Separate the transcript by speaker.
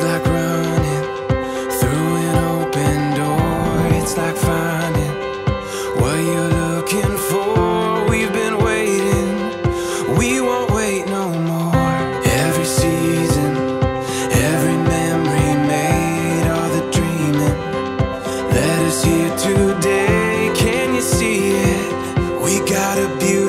Speaker 1: It's like running through an open door. It's like finding what you're looking for. We've been waiting, we won't wait no more. Every season, every memory made, all the dreaming that is here today. Can you see it? We got a beauty.